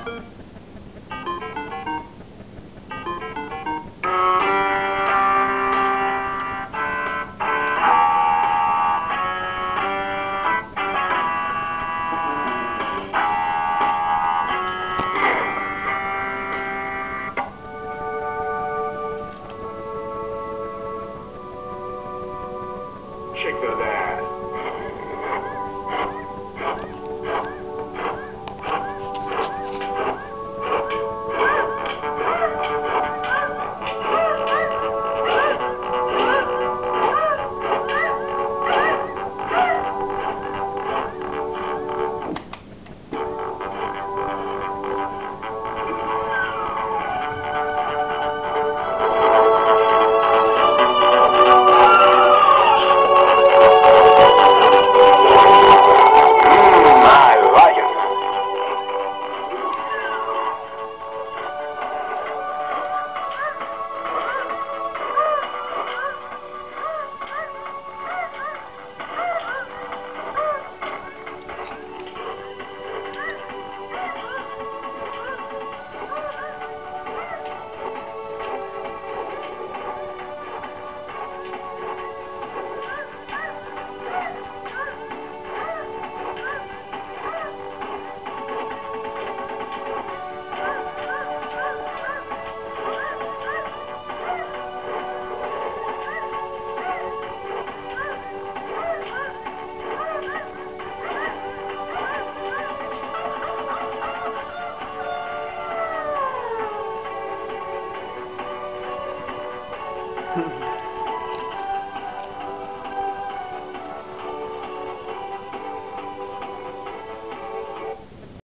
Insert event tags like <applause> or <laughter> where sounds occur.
Check that out. Mm-hmm. <laughs>